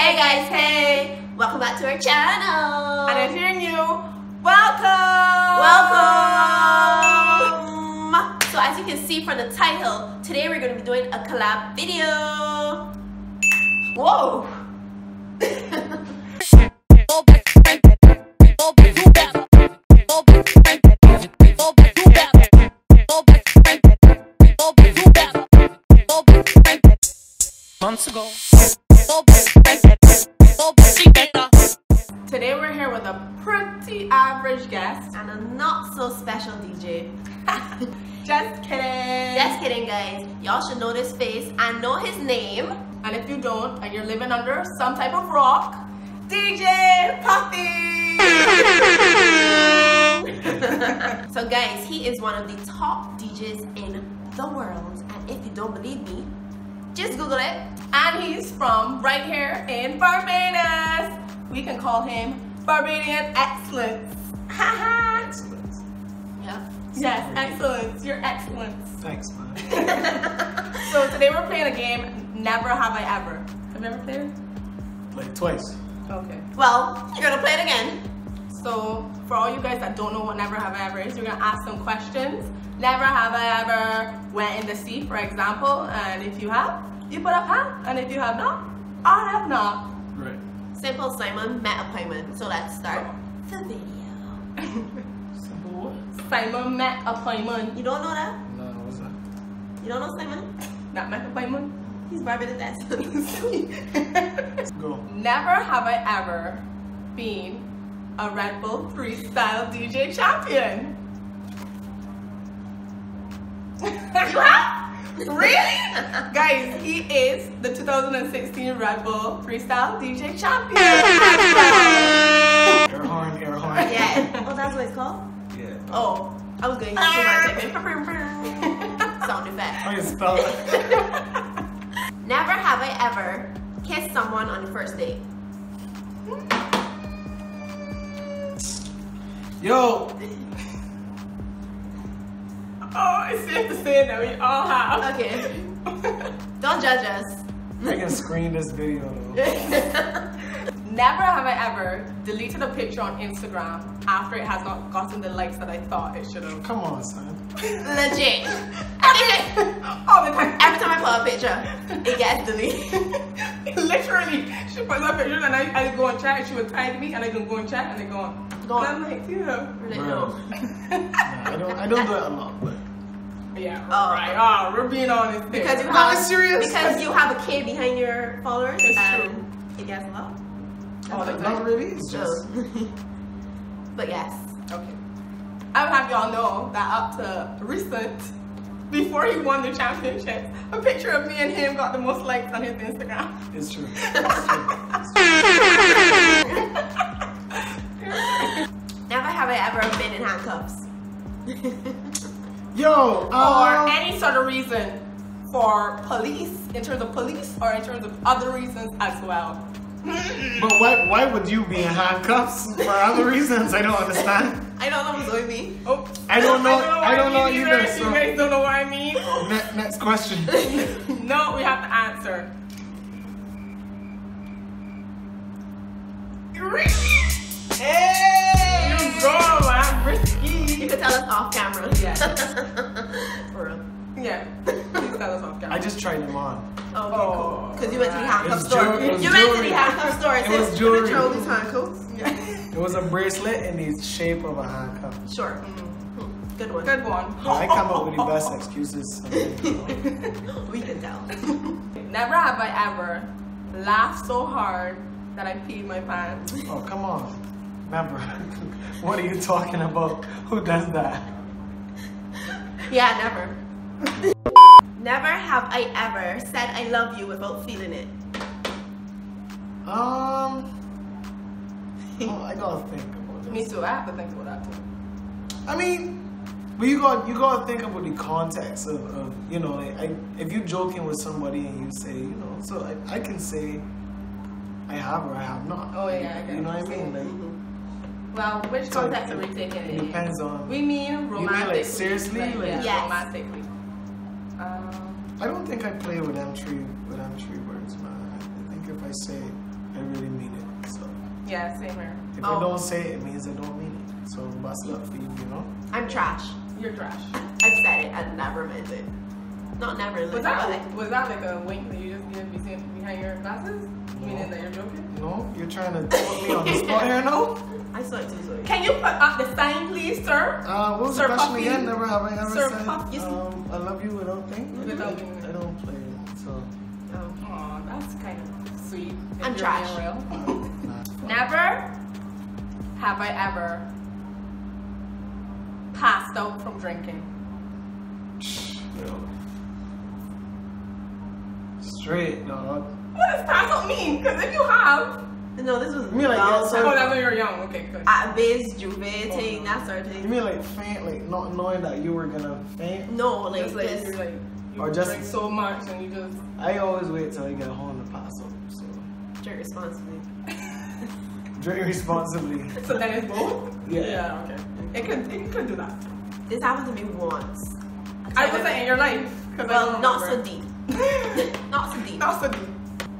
Hey guys, hey! Welcome back to our channel! And if you're new, welcome! Welcome! So as you can see from the title, today we're going to be doing a collab video. Whoa! months ago. Today we're here with a pretty average guest. and a not so special DJ. Just kidding. Just kidding guys, y'all should know this face and know his name. And if you don't, and you're living under some type of rock, DJ Puffy! so guys, he is one of the top DJs in the world. And if you don't believe me, just Google it. and he's from right here in Barbados. We can call him Barbadian Excellence. Haha. Excellent. Yeah. yes, excellence. You're excellence. Thanks, man. So today we're playing a game, Never Have I Ever. Have you ever played it? Played twice. Okay. Well, you're gonna play it again. So for all you guys that don't know what Never Have I Ever is, you're gonna ask some questions. Never have I ever went in the sea, for example, and if you have, you put up hand, and if you have not, I have not. Right. Simple Simon met appointment. So let's start oh. the video. Simple? Simon met appointment. You don't know that? No, what's that? You don't know Simon? Not met appointment. He's Barbados Go. Never have I ever been a Red Bull freestyle DJ champion. Really? Guys, he is the 2016 Red Bull freestyle DJ champion. Air horn, air horn. yeah. Oh, that's what it's called? Yeah. Oh, I was going to use my second sound effect. How you spell it? Never have I ever kissed someone on the first date. Yo! Oh, it's safe to say that we all have. Okay. Don't judge us. I can screen this video. Never have I ever deleted a picture on Instagram after it has not gotten the likes that I thought it should have. Come on, son. Legit. All the time. Every time I put a picture, it gets deleted. Literally, she puts up pictures and I, I go and chat and she would tag me and I can go and chat and they go on. Go on. And I'm like, yeah. Really, Bro. no. Nah, I don't I don't do it a lot, but Yeah, Oh. right. Oh, we're being honest there. Because you No, have it's serious. because you have a kid behind your followers. It's and true. It gets a lot. all the not time. really. It's just but yes. Okay. I would have y'all know that up to recent, before he won the championship, a picture of me and him got the most likes on his Instagram. it's true. It's true. Never have I ever been in handcuffs. Yo, or um, any sort of reason for police, in terms of police, or in terms of other reasons as well. But why why would you be in handcuffs for other reasons? I don't understand. I don't know who's with me. Oh, I don't know- what I don't know mean either, You guys don't know what I mean? Ne- next question. no, we have to answer. Hey! You go, man. You Risky. could tell us off camera. Yeah. For real. Yeah. Please tell us off camera. I just tried them on. Oh, okay, Oh, cool. Because you went to the right. handcuff It was store. jewelry- You went to jewelry. the handcuff store and It was said, jewelry. control these handcuffs. Yeah. It was a bracelet in the shape of a handcuff. Sure. Hmm. Good one. Good one. I come up with the best excuses. We can tell. Never have I ever laughed so hard that I peed my pants. Oh, come on. Remember, what are you talking about? Who does that? Yeah, never. Never have I ever said I love you without feeling it. Um, oh, I gotta think about this. Me too. I have to think about that too. I mean, but you got you gotta think about the context of, of you know, like I, if you're joking with somebody and you say, you know, so I, I can say I have or I have not. Oh, yeah, I get you know what what I mean? Like, Mm-hmm. Well, which So context it- are we taking it it depends on- We mean like, romantically. seriously? Like, Like- yeah, Yes. romantically. Um, I don't think I play with them three with them three words, man. I think if I say I I really mean it. So Yeah, same here. if Oh. I don't say it, it means I don't mean it. So bust it up for you, you know. I'm trash. You're trash. I've said it and never meant it. Not never. Was that but- was that like a wink that you just didn't be behind your glasses? Meaning that you're joking? No, you're trying to put me on the spot here now. I saw it too. Sorry. Can you put up the sign, please, sir? Uh, what was Sir the question Puffy. again? Never have I ever Sir said Puffy. um, I love you without thinking. Without thinking. I don't play it, so Oh. Aw, that's kind of sweet. if I'm you're trash. real. Never have I ever passed out from drinking. Straight, dog. What does pass out mean? Because if you have, No, this was You mean like well, outside- oh, that's when you're young. Okay, good. at biz, juve thing, Oh. that sort of You mean like faint, like not knowing that you were gonna faint? No, like Just like this. you're like you Or just- drink so much and you just I always wait till I get home to pass out. So Drink responsibly. drink responsibly. so then it's both. Yeah. Yeah. Okay. It could it could do that. This happened to me once. I was saying in your life. 'cause I Well, don't so deep. not so deep. not so deep.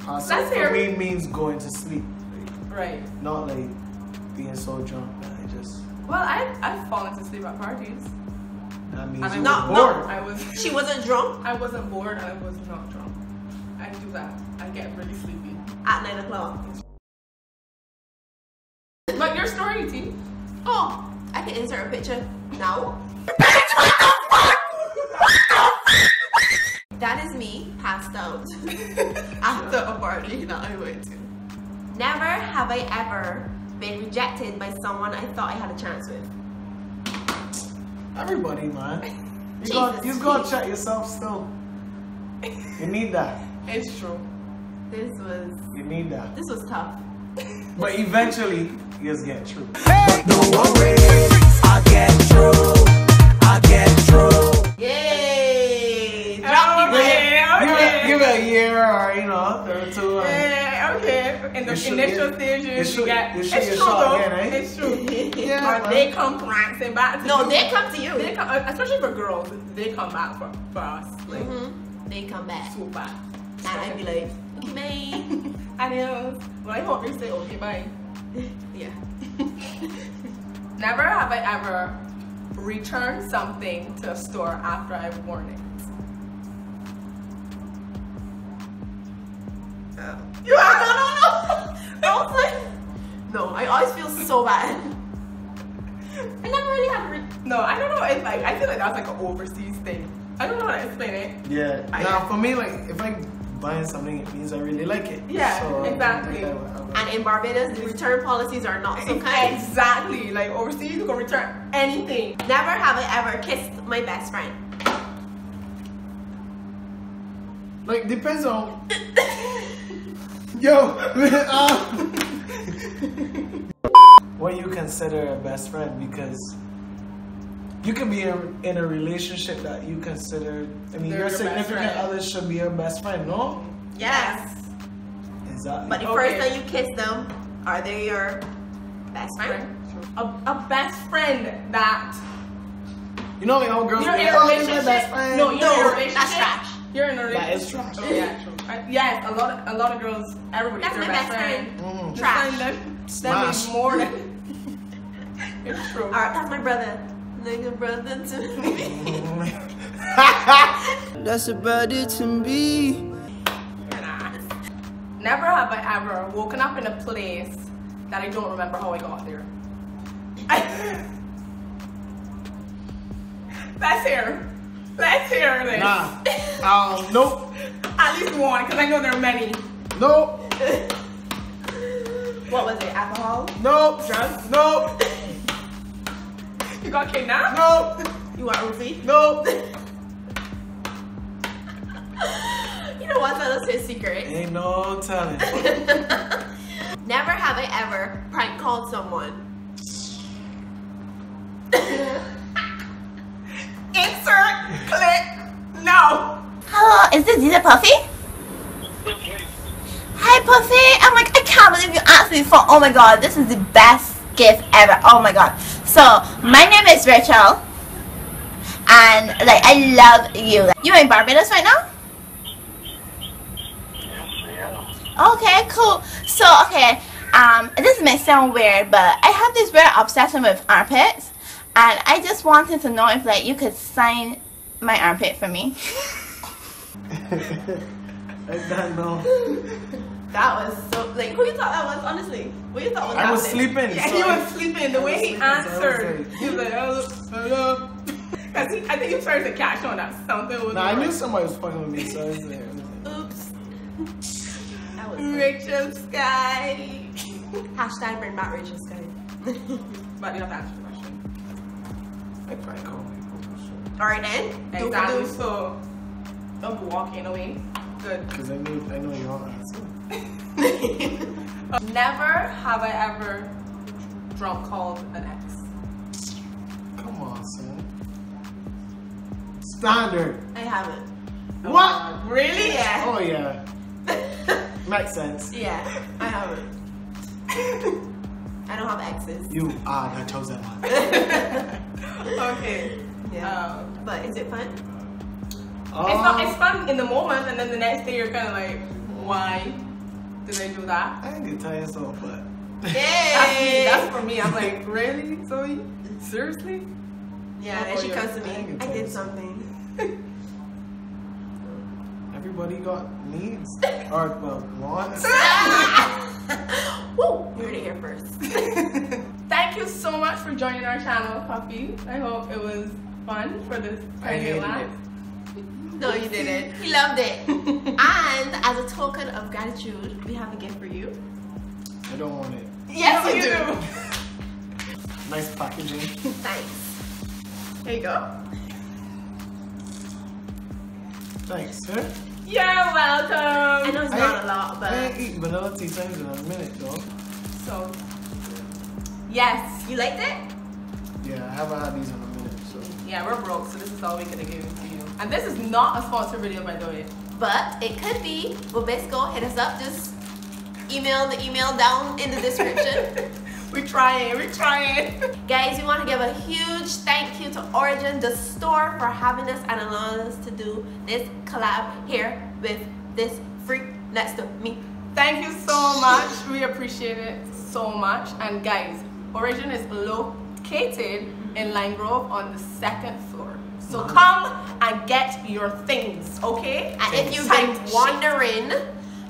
Pass Let's out for me means going to sleep, Right. not like being so drunk that I just. Well, I I've fallen asleep at parties. That means And I you Not- were not- bored. I was She wasn't drunk I wasn't bored I was not drunk. I do that. I get really sleepy. at nine o'clock. But your story, T. Oh, I can insert a picture now. that is me passed out after a party that I went to. Never have I ever been rejected by someone I thought I had a chance with. Everybody, man. You Jesus, got you got to check yourself still. You need that. It's true. This was You need that. this was tough. But eventually, you just get through. Yay! Oh, Drop me Okay, there. Give it, okay. give it a year or you know, okay. In the You should- initial you- stages, you you, should- get. it's true though. again, eh? It's true. Yeah, or man. they come prancing back to No, you. they come to you. They come, uh, especially for girls, they come back for, for us. Like, Mhm. They come back. so bad. And I'd be like, okay, Adios. Well, I hope you say okay, bye. yeah. Never have I ever returned something to a store after I've worn it. Oh. You I always feel so bad. I never really had. Re- No, I don't know if like I feel like that's like an overseas thing. I don't know how to explain it. Yeah. I- now, for me, like if I buying something, it means I really like it. Yeah, So, exactly. I- I- and in Barbados, the return policies are not so kind. Exactly. Like overseas, you can return anything. Never have I ever kissed my best friend. Like depends on. Yo. uh, what you consider a best friend because you can be in in a relationship that you consider. I mean, They're your your significant other should be your best friend, no? Yes. Exactly. But the Okay. first time you kiss them, are they your best friend? A, a best friend that you know, like old girls you're in a "Oh, this is my relationship. best friend. No, you're No, in a that's relationship. trash. You're in a relationship. is trash. Oh, yeah. Yes, a lot of a lot of girls. Everybody's That's their my best, best friend. friend. Mm. Trash. find Them, them Smash. is more than. it's true. Alright, that's my brother. Like a brother to me. That's about it to me. Never have I ever woken up in a place that I don't remember how I got there. Let's hear. Let's hear this. Nah. Um. Nope. At least one, because I know there are many. Nope. what was it? Alcohol? Nope. Drugs? Nope. You got kidnapped? Nope. You want roofie? Nope. You know what? Us his secret. Ain't no telling. Never have I ever prank called someone. Insert, click, no. Hello, is this Dina Puffy? Hi Puffy! I'm like, I can't believe you asked me for, oh my god, this is the best gift ever. Oh my god. So, my name is Rachel. And, like, I love you. You're in Barbados right now? Yes, I am. Okay, cool. So, okay, um, this may sound weird, but I have this weird obsession with armpits, and I just wanted to know if like you could sign my armpit for me. I don't know. That was so like who you thought that was honestly? Who you thought was I was happening? sleeping. Yeah, so he I- was sleeping. The I way he sleeping, so was answered, like- he was like, "Hello, hello." 'Cause he- I think he started to catch on that something was Nah, I knew somebody was fucking with me, so I was there. Oops. That was Rachel Sky. hashtag bring back Rachel Sky. But you don't have to answer the question. I probably call people Alright then. Do exactly. Do. So don't be walking away. Good. because I knew I know your answer. Never have I ever drunk called an ex. Come on, son. Standard. I haven't. What? Really? Yeah. Oh yeah, makes sense. Yeah, I haven't. I don't have exes. You are the chosen one. Okay. Yeah. Um, But is it fun? it's not. It's fun in the moment, and then the next day you're kind of like, why did I do that? I ain't gonna tell you so, but That's me. Yay! That's for me. I'm like, really, Zoe? Seriously? yeah, then she Oh, comes to yeah. me. I did something. everybody got needs or well wants. Woo! You heard it here first. Thank you so much for joining our channel, Puffy. I hope it was fun for this I pregnant hated laugh. No, you didn't. He loved it. and as a token of gratitude, we have a gift for you. I don't want it. Yes, No, you you do. Nice packaging. Thanks. There you go. Thanks, sir. You're welcome. I know it's I not a lot, but I ain't but eaten vanilla tea times in a minute though. So, yes. you liked it? Yeah, I haven't had these in a minute, so. Yeah, we're broke, so this is all we could have given to you. And this is not a sponsored video, by the way. But it could be. Well, Bisco, hit us up. Just email the email down in the description. We're trying, we're trying. Guys, we want to give a huge thank you to Origin, the store, for having us and allowing us to do this collab here with this freak next to me. Thank you so much. We appreciate it so much. And guys, Origin is located in Limegrove on the second floor. So come and get your things, okay? And if you've been wondering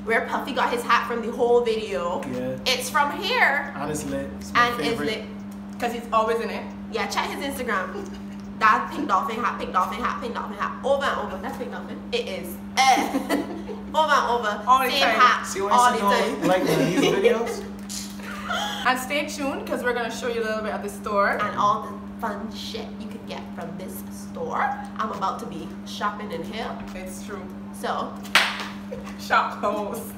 where Puffy got his hat from the whole video, Yeah. it's from here And it's lit. It's my and it's favorite. lit. Because he's always in it. Yeah, check his Instagram. That pink dolphin hat, pink dolphin hat, pink dolphin hat. Over and over. That's pink dolphin. It is. Eh. over and over. All the Same time. hat. See what all the time. Like these videos? And stay tuned because we're going to show you a little bit of the store. and all the fun shit you can get from this store. I'm about to be shopping in here. It's true. So, Shop clothes.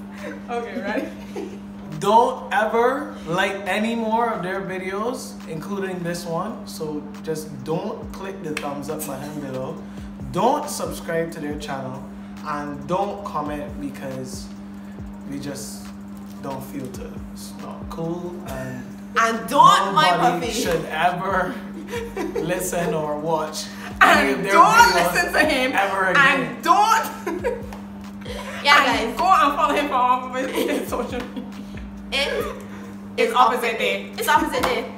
Okay, ready? Don't ever like any more of their videos, including this one. So just don't click the thumbs up button below. Don't subscribe to their channel. And don't comment because we just don't feel to. It's not cool and and don't my nobody puppy. should ever listen or watch any And don't videos listen to him. ever again. And don't. Yeah, and guys. Go and follow him for all of his social media. It It's is opposite day. It's opposite day.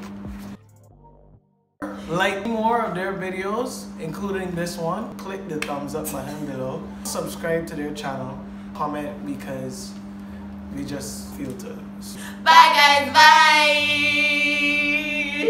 Like more of their videos, including this one, click the thumbs up button below. Subscribe to their channel. Comment because we just feel to. Bye, guys. Bye. Bye,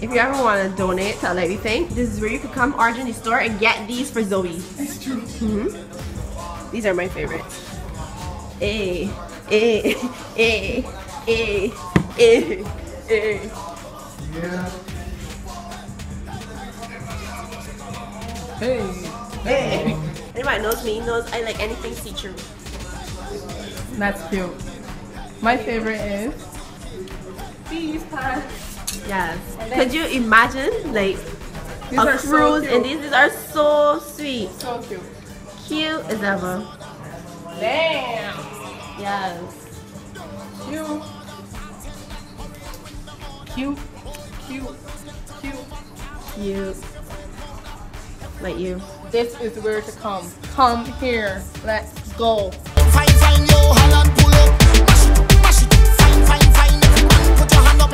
If you ever want to donate to everything, this is where you can come Origin the store and get these for Zoe. It's true. Mm-hmm. These are my favorites. Eh, eh, eh, eh, eh, eh. Yeah. Hey. Anybody knows me knows I like anything see-through. That's cute. My favorite is these pants. Yes. Could you imagine like These a are so cruise and these, these are so sweet, So cute. cute as ever. Damn. Yes. Cute. Cute. Cute. Cute. Cute. Like you. This is where to come. Come here. Let's go. Holland pull up. Mash it, mash it. Put your hand up,